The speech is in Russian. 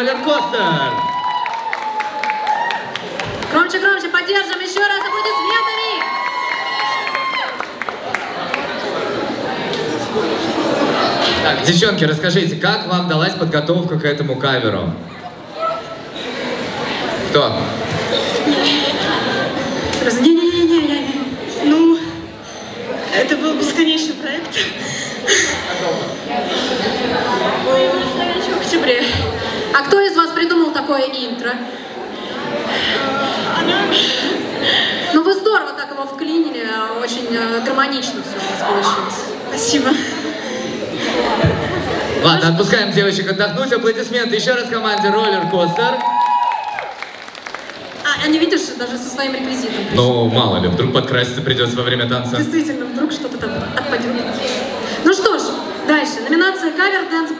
роллер-костер. Громче, громче, поддержим еще раз аплодисментами. Так, девчонки, расскажите, как вам далась подготовка к этому каверу? Кто? Сразу, не-не-не-не, ну, это был бесконечный проект. Ой, еще в октябре. А кто из вас придумал такое интро? Ну вы здорово так его вклинили, очень э, гармонично все у вас получилось. Спасибо. Ладно, отпускаем девочек отдохнуть. Аплодисменты еще раз команде роллер-костер. А, они, видишь, даже со своим реквизитом. Ну, мало ли, вдруг подкраситься придется во время танца. Действительно, вдруг что-то там отпадет. Ну что ж, дальше. Номинация кавер дэнс